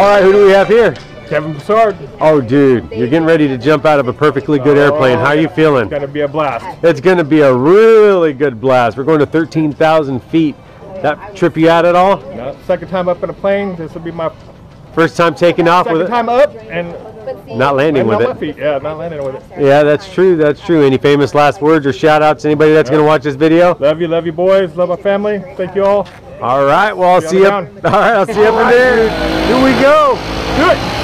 All right, who do we have here? Kevin Bussard. Oh, dude, you're getting ready to jump out of a perfectly good oh, airplane. How are you feeling? It's gonna be a blast. It's going to be a really good blast. We're going to 13,000 feet. That trip you out at all? No, second time up in a plane. This will be my First time taking off second with it? Second time up and Not landing with it. feet. Yeah, not landing with it. Yeah, that's true. That's true. Any famous last words or shout outs to anybody that's going to watch this video? Love you, love you, boys. Love my family. Thank you all. All right. Well, I'll See you on All. I'll see you up in there. Here we go. Do it.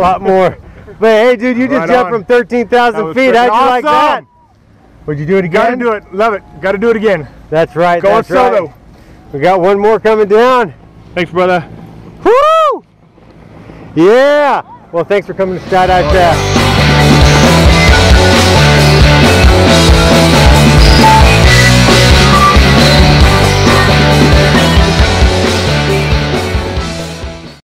lot more. But hey, dude, you right just jumped on. from 13,000 feet. How'd you awesome. like that? Would you do it again? Gotta do it. Love it. Gotta do it again. That's right. Going that's solo. Right. We got one more coming down. Thanks, brother. Woo! Yeah. Well, thanks for coming to Skydive Taft.